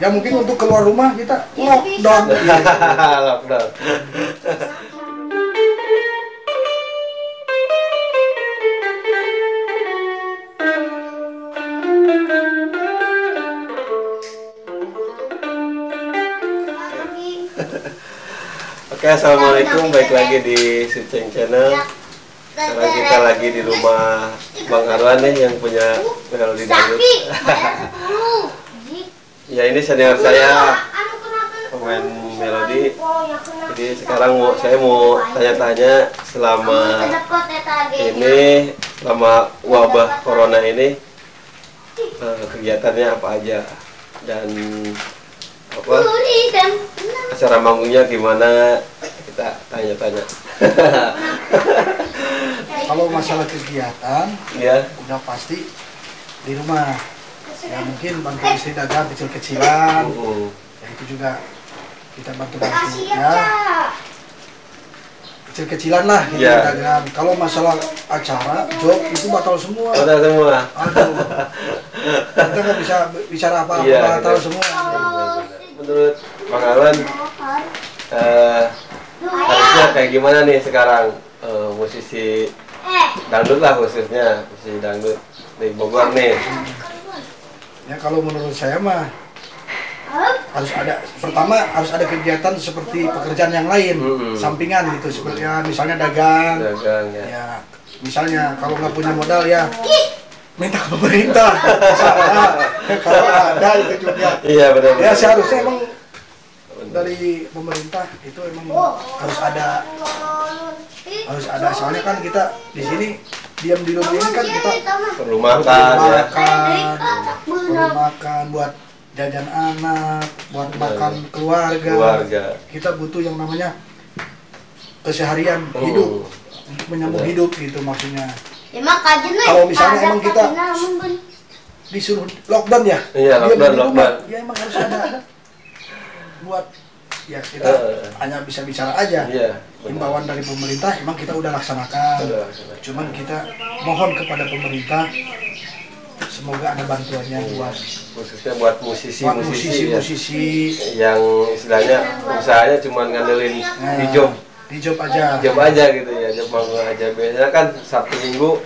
Ya mungkin untuk keluar rumah kita lockdown. lockdown Oke, assalamualaikum. Baik lagi di Suceng Channel. Sekarang kita lagi di rumah Bang Arwan nih yang punya melodi dangdut. Ya ini senior saya. Pemain melodi. Jadi sekarang mau saya mau tanya-tanya selama ini selama wabah corona ini eh, kegiatannya apa aja? Dan apa? Acara manggungnya gimana? Kita tanya-tanya. Kalau masalah kegiatan, ya udah pasti di rumah. Ya mungkin bantu istri dagang kecil-kecilan. Mm. Ya itu juga kita bantu-bantu ya. Kecil-kecilan lah kita Ya. dagang. Kalau masalah acara, job itu batal semua. udah semua Aduh. Kita nggak bisa bicara apa-apa, Iya, batal gitu. semua. menurut Bang Arwan eh, harusnya kayak gimana nih sekarang eh, musisi dangdut lah khususnya musisi dangdut di Bogor nih Ya kalau menurut saya mah harus ada pertama harus ada kegiatan seperti pekerjaan yang lain Mm-mm. sampingan gitu seperti ya, misalnya dagang. Dagang ya. Ya misalnya kalau nggak punya modal ya minta ke pemerintah. Misalnya kalau ada itu juga. Iya benar ya seharusnya emang dari pemerintah itu emang harus ada harus ada. Soalnya kan kita di sini diam di rumah ini kan kita perlu harus makan ya makan perlu makan buat jajan anak buat makan keluarga. Keluarga. Kita butuh yang namanya keseharian Oh. hidup. Untuk menyambung Iya. hidup gitu maksudnya. Emang kajian Kalau misalnya emang kita- disuruh lockdown ya? Iya, Diam lockdown, lockdown. ya emang harus ada. Buat ya kita Eh. hanya bisa bicara aja. Iya benar. himbauan dari pemerintah emang kita udah laksanakan. Udah. cuman kita mohon kepada pemerintah semoga ada bantuannya buat khususnya buat musisi buat musisi, ya, musisi-musisi. Yang istilahnya usahanya cuma ngandelin Nah, di job. di job aja. Job aja gitu ya job manggung aja. Biasanya kan sabtu minggu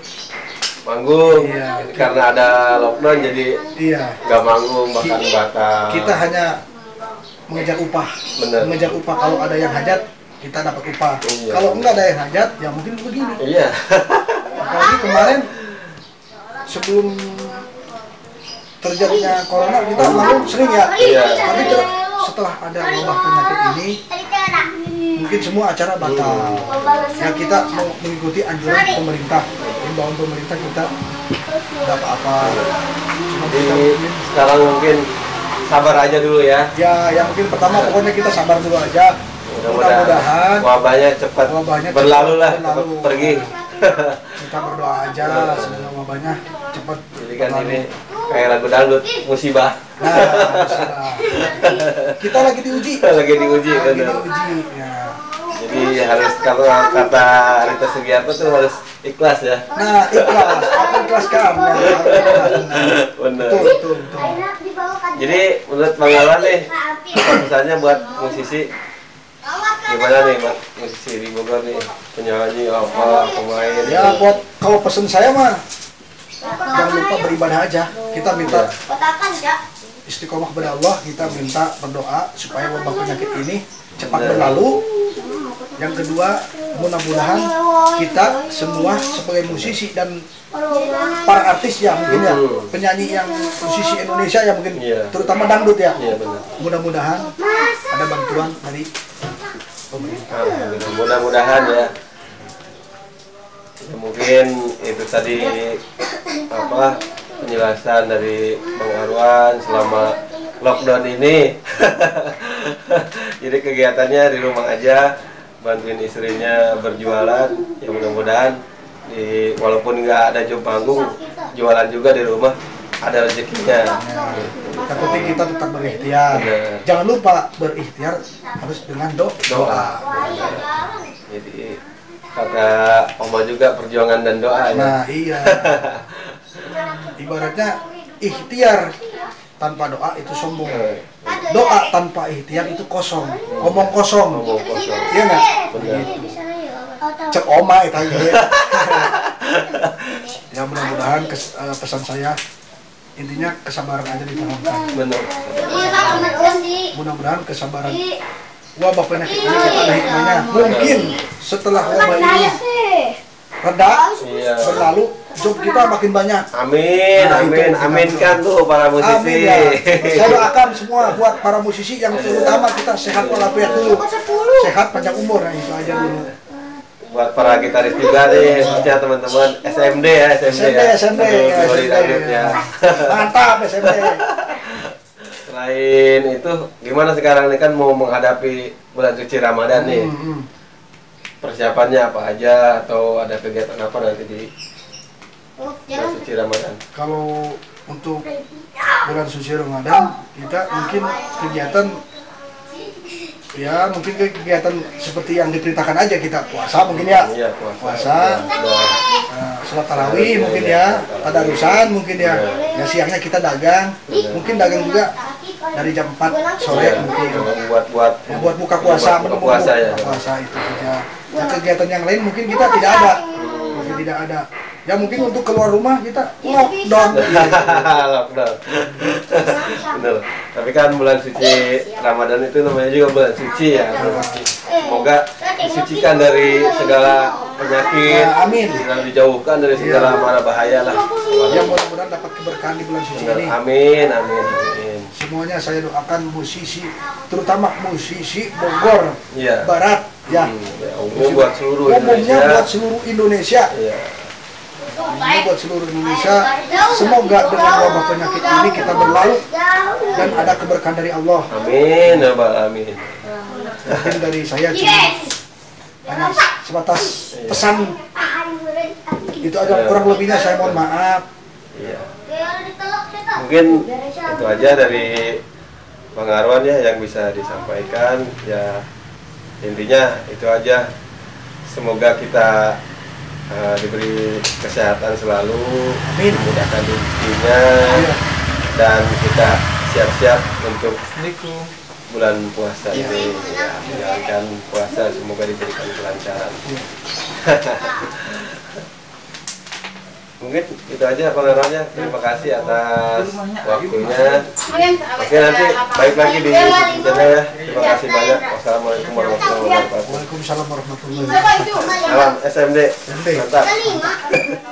manggung. Iya. karena ada lockdown jadi iya. nggak manggung bahkan Ki- batal. kita hanya mengejar upah. Bener. mengejar upah. Kalau ada yang hajat kita dapat upah. Iya. kalau enggak ada yang hajat ya mungkin begini. Iya. Apalagi kemarin sebelum terjadinya corona kita manggung sering ya. Iya. tapi ter- setelah ada wabah penyakit ini mungkin semua acara batal. Ya kita mau mengikuti anjuran pemerintah. Himbauan pemerintah kita tidak apa-apa. Cuma kita jadi mungkin sekarang mungkin sabar aja dulu ya. Ya yang mungkin pertama pokoknya kita sabar dulu aja. Mudah-mudahan wabahnya cepat Wabahnya berlalu lah berlalu. pergi. Kita berdoa aja semoga wabahnya cepat jadi kan berlalu. ini kayak lagu dangdut musibah. Nah musibah. kita lagi diuji. Lagi diuji lagi bener. diuji ya. Jadi harus kalau kata Rita Sugiarto tuh harus ikhlas ya. Nah ikhlas. Apa ya apa ikhlas. bener. betul betul. Betul jadi menurut Bang Alan nih misalnya buat musisi gimana nih buat musisi di Bogor nih? Penyanyi apa pemain? Ya buat kalau pesen saya mah jangan lupa beribadah aja kita minta Kotakan ya. istiqomah kepada Allah kita minta berdoa supaya wabah penyakit ini cepat berlalu yang kedua mudah-mudahan kita semua sebagai musisi dan para artis ya mungkin ya penyanyi yang musisi Indonesia ya mungkin Iya. terutama dangdut ya iya benar mudah-mudahan ada bantuan dari pemerintah Alhamdulillah. mudah-mudahan ya Ya, mungkin itu tadi apa penjelasan dari Bang Arwan selama lockdown ini. Jadi kegiatannya di rumah aja bantuin istrinya berjualan. Ya mudah-mudahan di walaupun nggak ada job panggung jualan juga di rumah ada rezekinya. Yang penting kita tetap berikhtiar. Jangan lupa berikhtiar harus dengan do Doa. jadi kata Oma juga perjuangan dan doa ya. Nah iya ibaratnya ikhtiar tanpa doa itu sombong. Eh, doa tanpa ikhtiar itu kosong. Ngomong kosong. Kosong iya nggak? Benar cek oma itu ya ya mudah-mudahan kes- eh, pesan saya intinya kesabaran aja ditanamkan benar. Mudah-mudahan kesabaran wabah penyakit ini kita ada hikmahnya mungkin setelah wabah ini reda iya. berlalu job kita makin banyak amin Nah, amin kita aminkan tuh para musisi Amin ya. Saya doakan semua buat para musisi yang terutama kita sehat walafiat dulu. Sehat panjang umur nah itu aja dulu. buat para gitaris juga nih khususnya teman-teman SMD ya SMD, SMD, ya SMD, Aduh, ya, SMD, ya. ya Mantap SMD. selain itu gimana sekarang ini kan mau menghadapi bulan suci Ramadan nih Hmm, hmm. persiapannya apa aja atau ada kegiatan apa nanti di bulan suci Ramadan. Kalau untuk bulan suci Ramadan kita mungkin kegiatan ya mungkin kegiatan seperti yang diperintahkan aja kita. Puasa mungkin ya. Iya puasa, Puasa. Udah- Nah, sholat tarawih mungkin ya. Tadarusan mungkin ya. Ya siangnya kita dagang. Mungkin dagang juga dari jam 4 sore mungkin. buat buat ya, buat buka puasa buat buka menu- puasa ya itu aja nah, kegiatan yang lain mungkin kita tidak ada. Mungkin tidak ada ya mungkin untuk keluar rumah kita lockdown. lockdown. Bener. Tapi kan bulan suci Ramadan itu namanya juga bulan suci ya. Semoga disucikan dari segala penyakit. Ya, amin. dan dijauhkan dari segala mara bahaya lah. Ya mudah-mudahan dapat keberkahan di bulan suci Bener. ini. Amin amin amin. Semuanya saya doakan musisi terutama musisi Bogor iya. Barat ya. Hmm, ya, umum buat seluruh umumnya Indonesia. buat seluruh Indonesia. Iya. umumnya buat seluruh Indonesia. Semoga dengan wabah penyakit ini kita berlalu dan ada keberkahan dari Allah. Amin ya Rabbal amin mungkin dari saya cuma hanya sebatas pesan. Itu aja kurang lebihnya saya mohon maaf. Iya. Mungkin itu aja dari Bang Arwan ya yang bisa disampaikan. Ya intinya itu aja. Semoga kita uh, diberi kesehatan selalu Amin. dimudahkan rezekinya Iya. dan kita siap-siap untuk bulan puasa Iya. ini ya, menjalankan puasa semoga diberikan kelancaran mungkin itu aja pengaruhnya terima kasih atas waktunya. Oke nanti baik lagi di channel ya. Terima kasih banyak. wassalamualaikum warahmatullahi wabarakatuh. Waalaikumsalam warahmatullahi wabarakatuh. Salam SMD. mantap